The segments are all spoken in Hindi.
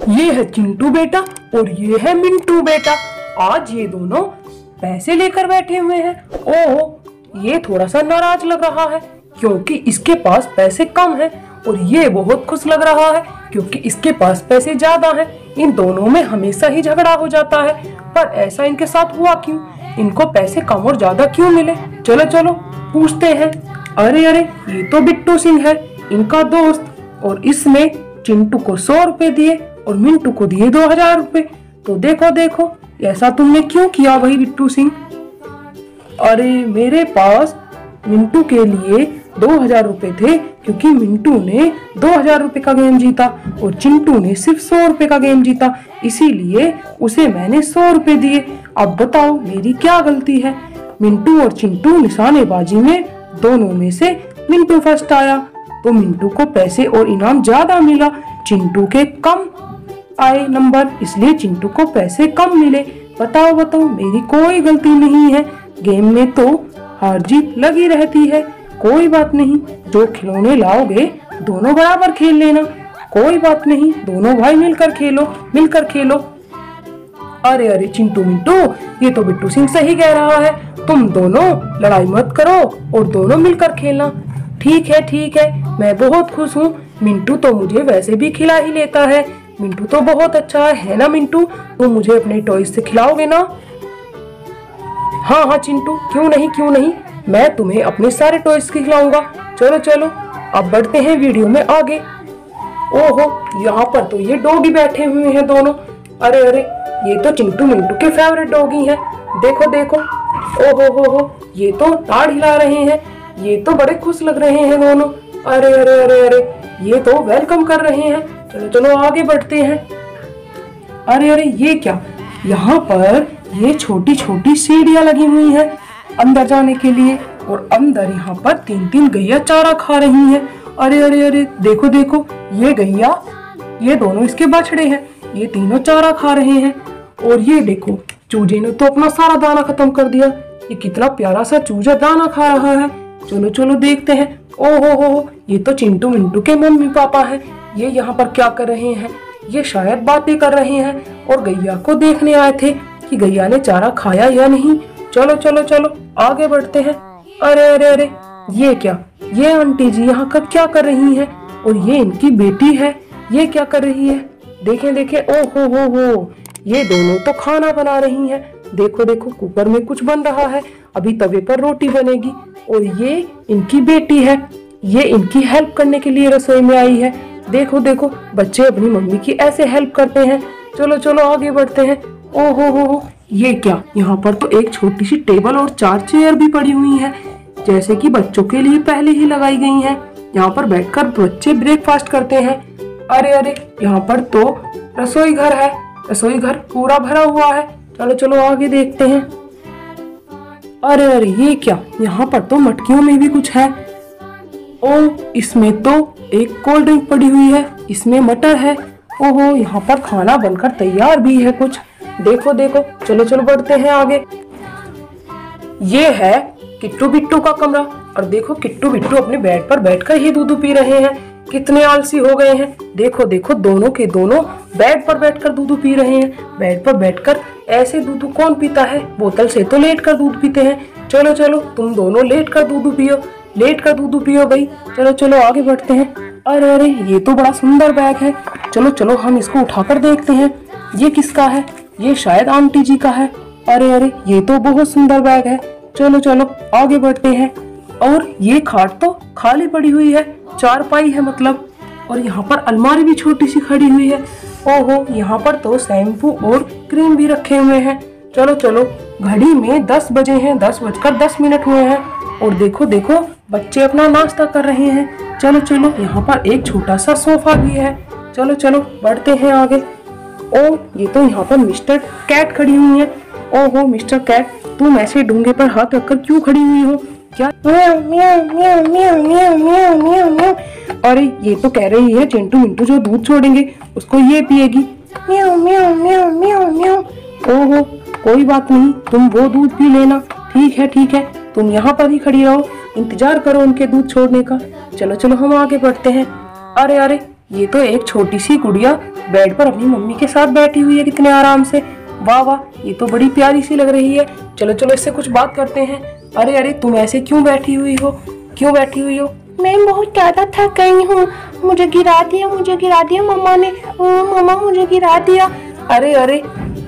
ये है चिंटू बेटा और ये है मिंटू बेटा। आज ये दोनों पैसे लेकर बैठे हुए हैं। ओह, ये थोड़ा सा नाराज़ लग रहा है, क्योंकि इसके पास पैसे कम हैं और ये बहुत खुश लग रहा है, क्योंकि इसके पास पैसे ज़्यादा हैं। इन दोनों में हमेशा ही झगड़ा हो जाता है, पर ऐसा इनके साथ हुआ क्यों? इनको पैसे कम और ज़्यादा क्यों मिले? चलो चलो, पूछते हैं। अरे अरे, ये तो बिट्टू सिंह है, इनका दोस्त, और इसने चिंटू को सौ रुपए दिए। और मिंटू को दिए दो हज़ार रुपए। तो देखो देखो, ऐसा तुमने क्यों किया वही बिट्टू सिंह? अरे, मेरे पास मिंटू के लिए दो हज़ार रूपए थे, क्योंकि मिंटू ने दो हज़ार रूपए का गेम जीता और चिंटू ने सिर्फ़ सौ रूपए का गेम जीता। इसीलिए उसे मैंने सौ रूपए दिए। अब बताओ, मेरी क्या गलती है? मिंटू और चिंटू निशानेबाजी में दोनों में से मिंटू फ़र्स्ट आया। तो मिंटू को पैसे और इनाम ज़्यादा मिला। चिंटू के कम आए नंबर, इसलिए चिंटू को पैसे कम मिले। बताओ बताओ, मेरी कोई गलती नहीं है। गेम में तो हार जीत लगी रहती है। कोई बात नहीं, जो खिलौने लाओगे, दोनों बराबर खेल लेना। कोई बात नहीं, दोनों भाई मिलकर खेलो मिलकर खेलो। अरे अरे, चिंटू, मिंटू, ये तो बिट्टू सिंह सही कह रहा है। तुम दोनों लड़ाई मत करो और दोनों मिलकर खेलना। ठीक है ठीक है, मैं बहुत खुश हूँ। मिंटू तो मुझे वैसे भी खिला ही लेता है। मिंटू तो बहुत अच्छा है है ना मिंटू? तुम मुझे अपने टॉयज से खिलाओगे ना? हाँ हाँ चिंटू, क्यों नहीं क्यों नहीं? मैं तुम्हें अपने सारे टॉयज खिलाऊँगा चलो चलो, अब बढ़ते हैं वीडियो में आगे। ओहो, यहाँ पर तो ये डॉगी बैठे हुए हैं दोनों। अरे अरे, ये तो चिंटू मिंटू के फेवरेट डॉगी हैं। देखो देखो। ओहो, हो हो, ये तो ताड़ हिला रहे हैं। ये तो बड़े खुश लग रहे हैं दोनों। अरे अरे अरे अरे, ये तो वेलकम कर रहे हैं। चलो चलो, आगे बढ़ते हैं। अरे अरे, ये क्या? यहाँ पर ये छोटी छोटी सीढ़ियाँ लगी हुई हैं अंदर जाने के लिए और अंदर यहाँ पर तीन तीन गैया चारा खा रही हैं। अरे अरे अरे, देखो देखो, ये गैया, ये दोनों इसके बछड़े हैं, ये तीनों चारा खा रहे हैं। और ये देखो, चूजे ने तो अपना सारा दाना खत्म कर दिया। ये कितना प्यारा सा चूजा दाना खा रहा है। चलो चलो, देखते हैं। ओ हो हो ये तो चिंटू मिंटू के मम्मी पापा हैं। ये यहाँ पर क्या कर रहे हैं? ये शायद बातें कर रहे हैं। और गैया को देखने आए थे कि गैया ने चारा खाया या नहीं। चलो चलो चलो, आगे बढ़ते हैं। अरे अरे अरे, ये क्या? ये आंटी जी यहाँ का क्या कर रही हैं? और ये इनकी बेटी है। ये क्या कर रही है? देखें देखें, ओ हो हो हो, ये दोनों तो खाना बना रही हैं। देखो देखो, कुकर में कुछ बन रहा है। अभी तवे पर रोटी बनेगी। और ये इनकी बेटी है। ये इनकी हेल्प करने के लिए रसोई में आई है। देखो देखो, बच्चे अपनी मम्मी की ऐसे हेल्प करते हैं। चलो चलो, आगे बढ़ते हैं। ओ हो हो हो ये क्या? यहाँ पर तो एक छोटी सी टेबल और चार चेयर भी पड़ी हुई है, जैसे कि बच्चों के लिए पहले ही लगाई गई हैं। यहाँ पर बैठकर बच्चे ब्रेकफास्ट करते हैं। अरे अरे, यहाँ पर तो रसोई घर है। रसोई घर पूरा भरा हुआ है। चलो चलो, आगे देखते हैं। अरे अरे, ये क्या? यहाँ पर तो मटकियों में भी कुछ है। ओ, इसमें तो एक कोल्ड ड्रिंक पड़ी हुई है। इसमें मटर है। ओहो, यहाँ पर खाना बनकर तैयार भी है कुछ। देखो देखो, चलो चलो, बढ़ते हैं आगे। ये है किट्टू बिट्टू का कमरा। और देखो, किट्टू बिट्टू अपने बेड पर बैठकर ही दूध पी रहे हैं। कितने आलसी हो गए हैं। देखो देखो, दोनों के दोनों बेड पर बैठकर दूध पी रहे हैं। बेड पर बैठकर ऐसे दूध कौन पीता है? बोतल से तो लेट कर दूध पीते हैं। चलो चलो, तुम दोनों लेट कर दूध पियो। लेट कर दूध पियो भाई। चलो चलो, आगे बढ़ते हैं। अरे अरे, ये तो बड़ा सुंदर बैग है। चलो चलो, हम इसको उठाकर देखते हैं। ये किसका है? ये शायद आंटी जी का है। अरे अरे, ये तो बहुत सुंदर बैग है। चलो चलो, आगे बढ़ते हैं। और ये खाट तो खाली पड़ी हुई है। चार पाई है मतलब। और यहाँ पर अलमारी भी छोटी सी खड़ी हुई है। ओहो, यहाँ पर तो शैम्पू और क्रीम भी रखे हुए हैं। चलो चलो, घड़ी में दस बजे हैं। दस बजकर दस मिनट हुए हैं। और देखो देखो बच्चे अपना नाश्ता कर रहे हैं। चलो चलो, यहाँ पर एक छोटा सा सोफा भी है। चलो चलो, बढ़ते हैं आगे। ओ, ये तो यहाँ पर मिस्टर कैट खड़ी हुई है। ओहो, मिस्टर कैट, तुम ऐसे डूँगे पर हाथ रखकर क्यों खड़ी हुई हो? क्या अरे, ये तो कह रही है चिंटू मिंटू जो दूध छोड़ेंगे, उसको ये पिएगी। म्याऊ म्याऊ कोई बात नहीं, तुम वो दूध पी लेना। ठीक है ठीक है, तुम यहाँ पर ही खड़ी रहो। इंतज़ार करो उनके दूध छोड़ने का। चलो चलो हम आगे बढ़ते हैं। अरे अरे ये तो एक छोटी सी गुड़िया बेड पर अपनी मम्मी के साथ बैठी हुई है कितने आराम से। वाह वाह ये तो बड़ी प्यारी सी लग रही है। चलो चलो इससे कुछ बात करते हैं। अरे अरे तुम ऐसे क्यों बैठी हुई हो? क्यों बैठी हुई हो? मैं बहुत ज़्यादा थक गई हूँ। मुझे गिरा दिया मुझे गिरा दिया मम्मा ने। मम्मा मुझे गिरा दिया। अरे अरे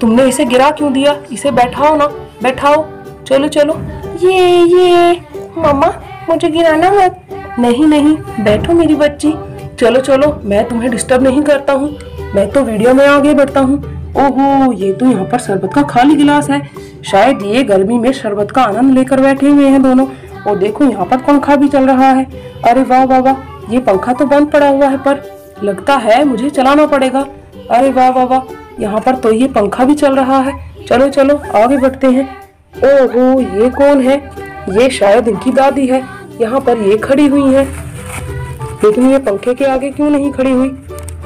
तुमने इसे गिरा क्यों दिया? इसे बैठाओ ना बैठाओ। चलो चलो। ये ये मम्मा मुझे गिराना मत। नहीं नहीं, बैठो मेरी बच्ची। चलो चलो, मैं तुम्हें डिस्टर्ब नहीं करता हूँ। मैं तो वीडियो में आगे बढ़ता हूँ। ओहो, ये तो यहाँ पर शरबत का खाली गिलास है। शायद ये गर्मी में शरबत का आनंद लेकर बैठे हुए हैं दोनों। और देखो, यहाँ पर पंखा भी चल रहा है। अरे वाह वाह वाह, ये पंखा तो बंद पड़ा हुआ है, पर लगता है मुझे चलाना पड़ेगा। अरे वाह वाह वाह, यहाँ पर तो ये पंखा भी चल रहा है। चलो चलो, आगे बढ़ते हैं। ओहो, ये कौन है? ये शायद इनकी दादी है। यहाँ पर ये खड़ी हुई है। लेकिन ये पंखे के आगे क्यों नहीं खड़ी हुई?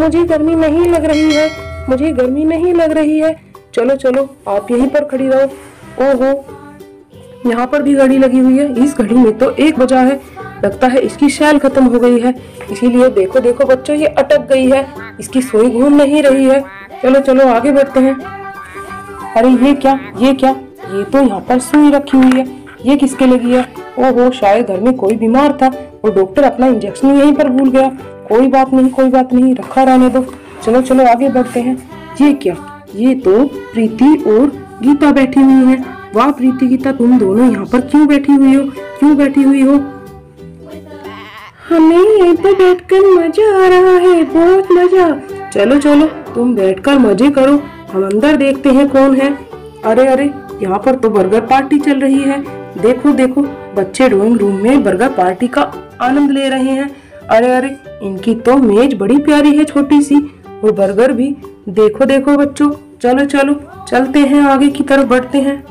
मुझे गर्मी नहीं लग रही है। मुझे गर्मी नहीं लग रही है। चलो चलो, आप यहीं पर खड़ी रहो। ओहो, यहाँ पर भी घड़ी लगी हुई है। इस घड़ी में तो एक बजा है। लगता है इसकी शैल खत्म हो गई है। इसीलिए देखो देखो, बच्चों, ये अटक गई है। इसकी सोई घूम नहीं रही है। चलो चलो, आगे बढ़ते हैं। अरे, ये क्या? ये क्या? ये तो यहाँ पर सुई रखी हुई है। ये किसके लगी है ओहो शायद घर में कोई बीमार था। और डॉक्टर अपना इंजेक्शन यहीं पर भूल गया। कोई बात नहीं, कोई बात नहीं, रखा रहने दो। चलो चलो, आगे बढ़ते हैं। ये क्या? ये तो प्रीति और गीता बैठी हुई है। वाह, प्रीति, गीता, तुम दोनों यहाँ पर क्यों बैठी हुई हो? क्यों बैठी हुई हो? हमें यहीं पर बैठकर मज़ा आ रहा है, बहुत मज़ा। चलो चलो, तुम बैठकर मज़े करो। हम अंदर देखते हैं कौन है। अरे अरे, यहाँ पर तो बर्गर पार्टी चल रही है। देखो देखो, बच्चे ड्राइंग रूम में बर्गर पार्टी का आनंद ले रहे हैं। अरे अरे, इनकी तो मेज बड़ी प्यारी है छोटी सी और बर्गर भी। देखो देखो, बच्चों, चलो चलो, चलते हैं, आगे की तरफ़ बढ़ते हैं।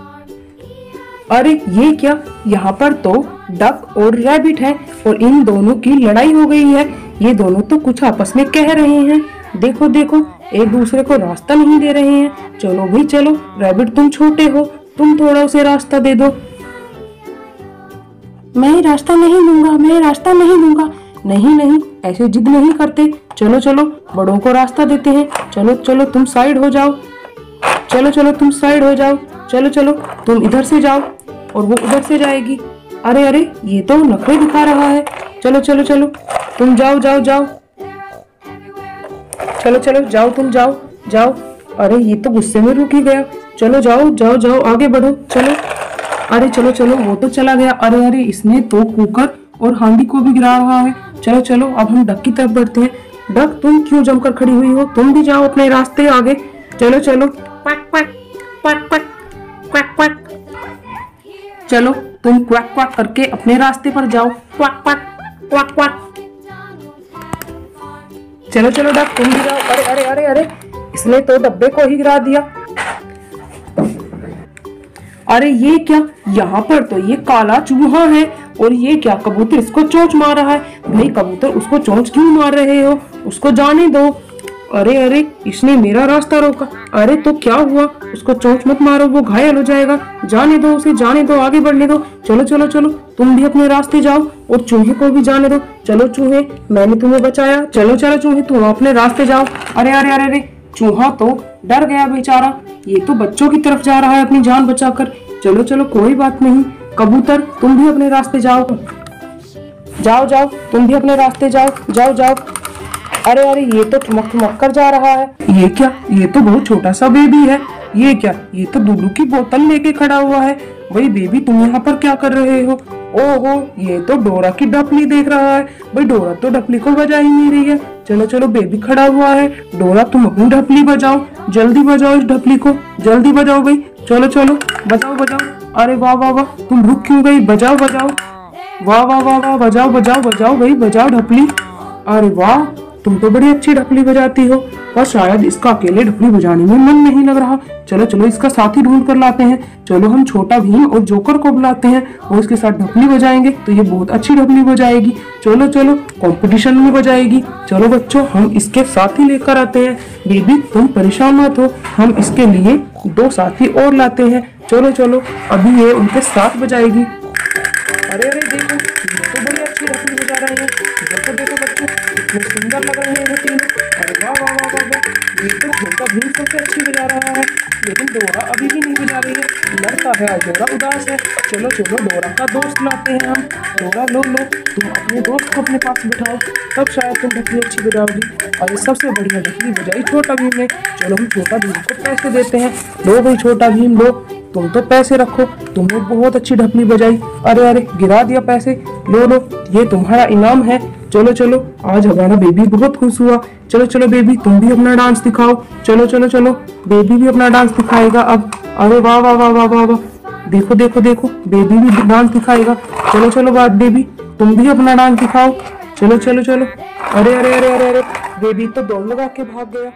अरे, ये क्या? यहाँ पर तो डक और रैबिट है, और इन दोनों की लड़ाई हो गई है। ये दोनों तो कुछ आपस में कह रहे हैं। देखो देखो, एक दूसरे को रास्ता नहीं दे रहे हैं। चलो भाई, चलो, रैबिट, तुम छोटे हो, तुम थोड़ा उसे रास्ता दे दो। मैं रास्ता नहीं दूँगा मैं रास्ता नहीं दूँगा नहीं नहीं, ऐसे जिद नहीं करते। चलो चलो, बड़ों को रास्ता देते हैं। चलो चलो, तुम साइड हो जाओ। चलो चलो, तुम साइड हो जाओ। चलो चलो, तुम इधर से जाओ और वो उधर से जाएगी। अरे अरे, ये तो नखरे दिखा रहा है। चलो चलो चलो, तुम जाओ जाओ जाओ। चलो चलो, जाओ, तुम जाओ जाओ। अरे, ये तो गुस्से में रुक ही गया। चलो, जाओ जाओ जाओ, आगे बढ़ो। चलो। अरे चलो चलो वो तो चला गया। अरे अरे इसने तो कुकर और हांडी को भी गिरा रहा है। चलो चलो अब हम डक की तरफ़ बढ़ते हैं। डक तुम क्यों जमकर खड़ी हुई हो? तुम भी जाओ अपने रास्ते आगे। चलो चलो। Quack quack quack quack quack quack. चलो तुम क्वैक क्वैक करके अपने रास्ते पर जाओ। Quack quack quack quack. चलो चलो डक तुम भी जाओ। अरे अरे अरे अरे इसने तो डब्बे को ही गिरा दिया। अरे ये क्या? यहाँ पर तो ये काला चूहा है। और ये क्या? कबूतर इसको चोंच मार रहा है। भाई, कबूतर उसको चोंच क्यों मार रहे हो? उसको जाने दो। अरे अरे, इसने मेरा रास्ता रोका। अरे तो क्या हुआ? उसको चोंच मत मारो, वो घायल हो जाएगा। जाने दो उसे, जाने दो, आगे बढ़ने दो। चलो चलो चलो, तुम भी अपने रास्ते जाओ और चूहे को भी जाने दो। चलो, चूहे, मैंने तुम्हें बचाया। चलो चलो, चूहे, तुम अपने रास्ते जाओ। अरे अरे अरे अरे, चूहा तो डर गया बेचारा। ये तो बच्चों की तरफ़ जा रहा है अपनी जान बचाकर। चलो चलो, कोई बात नहीं। कबूतर, तुम भी अपने रास्ते जाओ। जाओ जाओ, तुम भी अपने रास्ते जाओ। जाओ जाओ। अरे अरे, ये तो ठुमक ठुमक कर जा रहा है। ये क्या? ये तो बहुत छोटा सा बेबी है। ये क्या? ये तो दूधू की बोतल लेके खड़ा हुआ है। भाई बेबी तुम यहाँ पर क्या कर रहे हो? ओहो, ये तो डोरा की डपली देख रहा है। भाई, डोरा तो डपली को बजा ही नहीं रही है। चलो चलो बेबी खड़ा हुआ है। डोरा, तुम अपनी ढपली बजाओ। जल्दी बजाओ इस ढपली को। जल्दी बजाओ, भाई। चलो चलो। बजाओ बजाओ। अरे वाह वाह वाह। तुम रुक क्यों गई? बजाओ बजाओ। वाह वाह वाह वाह। बजाओ बजाओ बजाओ। गई, बजाओ ढपली। अरे वाह। तुम तो बड़ी अच्छी ढपली बजाती हो। और शायद इसका अकेले ढपली बजाने में मन नहीं लग रहा। चलो चलो, इसका साथी ढूंढ कर लाते हैं। चलो, हम छोटा भीम और जोकर को बुलाते हैं वो इसके साथ ढपली बजाएँगे। तो ये बहुत अच्छी ढपली बजाएगी। चलो चलो कंपटीशन में बजाएगी। चलो बच्चों, हम इसके साथी लेकर आते हैं। बेबी, तुम परेशान मत हो। हम इसके लिए दो साथी और लाते हैं। चलो चलो, अभी ये उनके साथ बजाएगी। अरे अरे, देखो। अच्छी ढपली बजा रहे हैं देखो देखो बच्चों कितने सुंदर लग रहे हैं तीनों अरे वाह वाह वाह वाह ये तो छोटा भीम सबसे अच्छी बजा रहा है लेकिन डोरा अभी भी नहीं बजा रही है लगता है आज डोरा उदास है चलो चलो डोरा का दोस्त लाते हैं हम डोरा लो लो तुम अपने दोस्त को अपने पास बिठाओ तब शायद तुम ढकली अच्छी बजाओगी और ये सबसे बढ़िया ढकली बजाई छोटा भीम ने चलो हम छोटा भीम को पैसे देते हैं। लो भाई छोटा भीम लो तुम तो पैसे रखो, तुमने बहुत अच्छी ढपली बजाई। अरे अरे, गिरा दिया पैसे। लो लो, ये तुम्हारा इनाम है। चलो चलो, आज हमारा बेबी बहुत खुश हुआ। चलो चलो बेबी तुम भी अपना डांस दिखाओ। चलो चलो चलो बेबी भी अपना डांस दिखाएगा अब। अरे, वाह वाह वाह वाह वाह वाह। देखो देखो देखो बेबी भी डांस दिखाएगा। चलो चलो बात बेबी तुम भी अपना डांस दिखाओ। चलो चलो चलो। अरे अरे अरे अरे अरे बेबी तो दौड़ लगा के भाग गया।